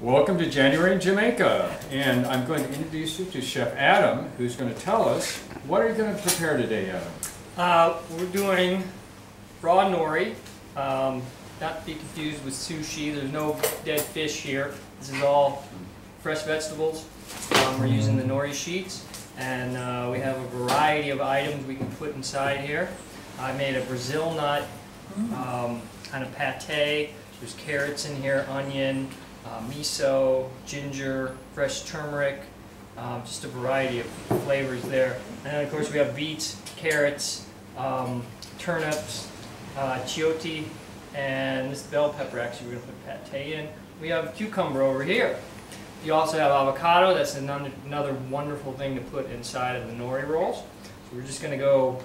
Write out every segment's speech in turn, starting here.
Welcome to January in Jamaica, and I'm going to introduce you to Chef Adam, who's going to tell us what are you going to prepare today, Adam? Uh, we're doing raw nori, um, not to be confused with sushi. There's no dead fish here. This is all fresh vegetables. Um, we're using the nori sheets, and uh, we have a variety of items we can put inside here. I made a Brazil nut um, kind of pate. There's carrots in here, onion, uh, miso, ginger, fresh turmeric, um, just a variety of flavors there. And then of course we have beets, carrots, um, turnips, uh, and this bell pepper actually we're going to put pate in. We have cucumber over here. You also have avocado, that's another, another wonderful thing to put inside of the nori rolls. So we're just going to go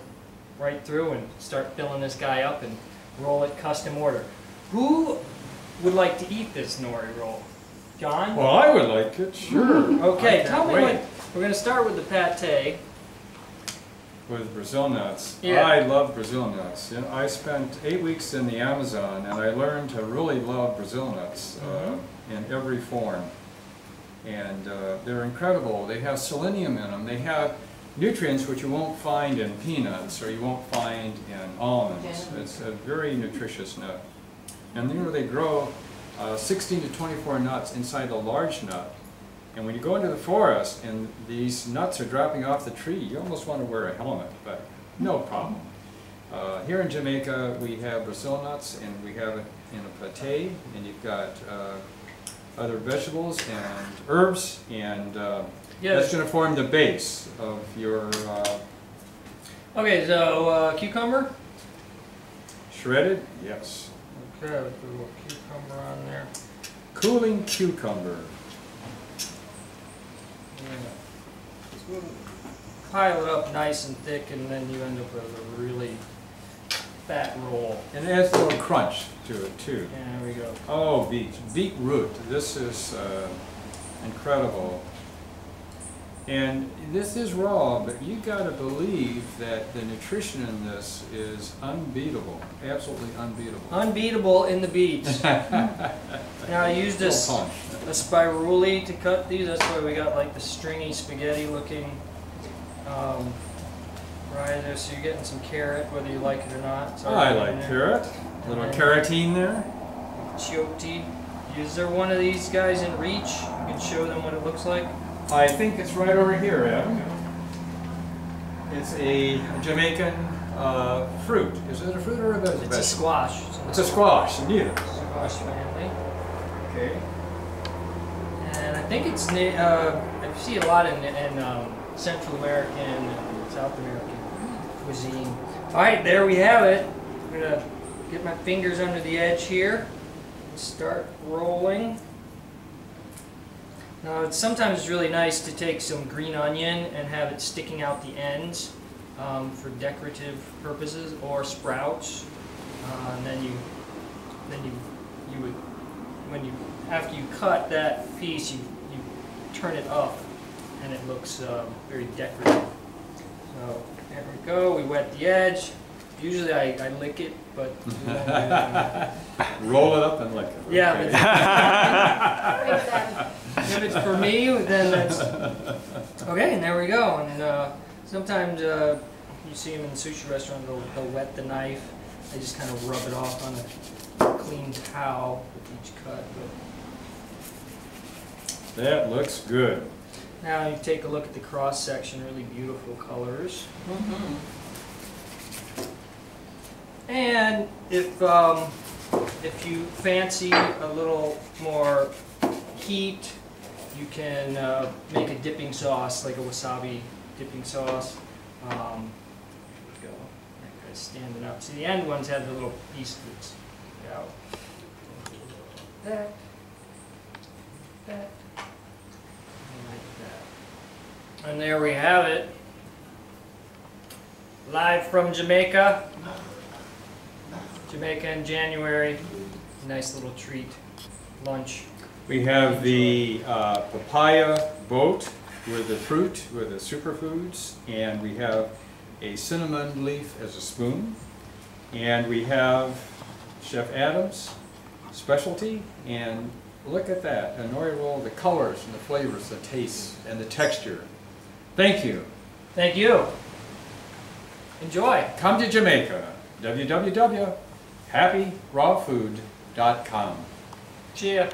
right through and start filling this guy up and roll it custom order. Who would like to eat this nori roll? John? Well, I would like it, sure. Okay, tell can't me wait. what, we're going to start with the pate. With Brazil nuts. Yeah. I love Brazil nuts. You know, I spent eight weeks in the Amazon, and I learned to really love Brazil nuts uh, in every form. And uh, they're incredible. They have selenium in them. They have nutrients which you won't find in peanuts or you won't find in almonds. Yeah. It's a very nutritious nut. And you know, they grow uh, 16 to 24 nuts inside a large nut. And when you go into the forest and these nuts are dropping off the tree, you almost want to wear a helmet, but no problem. Uh, here in Jamaica, we have Brazil nuts and we have it in a pate, and you've got uh, other vegetables and herbs, and uh, Yeah. that's going to form the base of your uh, Okay, so uh, cucumber. shredded, yes, Okay, let's put a little cucumber on there. cooling cucumber. Pile it up nice and thick, and then you end up with a really fat roll. And it adds a little crunch to it too. And there we go. Oh, beet, beetroot. This is uh, incredible. And this is raw, but you got to believe that the nutrition in this is unbeatable, absolutely unbeatable. Unbeatable in the beets. now I used this punch. a Spirooli to cut these. That's why we got like the stringy spaghetti looking um, right there. So you're getting some carrot, whether you like it or not. Oh, I like there. carrot. A little carotene there. Chayote. Is there one of these guys in reach? You can show them what it looks like. I think it's right over here, Adam. It's a Jamaican uh, fruit. Is it a fruit or a vegetable? It's a squash. It's a squash, neither. squash family. Okay. And I think it's, uh, I see a lot in, in um, Central American and South American cuisine. All right, there we have it. I'm gonna get my fingers under the edge here and start rolling. Now, it's sometimes it's really nice to take some green onion and have it sticking out the ends um, for decorative purposes or sprouts. Uh, and then you, then you, you would when you after you cut that piece, you you turn it up, and it looks uh, very decorative. So there we go. We wet the edge. Usually I, I lick it, but we won't do that. Roll it up and lick it. yeah. Okay. Exactly. But if it's for me, then that's okay. And there we go. And uh, sometimes uh, you see them in the sushi restaurant. They'll, they'll wet the knife. They just kind of rub it off on a clean towel with each cut. But That looks good. Now you take a look at the cross section, really beautiful colors. And if um, if you fancy a little more heat, you can uh, make a dipping sauce, like a wasabi dipping sauce. Um, there we go. That guy's standing up. See, the end ones have the little piece that's out. That. That. Like that. And there we have it. Live from Jamaica. Jamaica in January. Nice little treat. Lunch. We have the uh, papaya boat with the fruit, with the superfoods, and we have a cinnamon leaf as a spoon. And we have Chef Adams specialty, and look at that, an Nori roll, the colors and the flavors, the tastes and the texture. Thank you. Thank you. Enjoy. Come to Jamaica, www.happyrawfood.com. Cheers.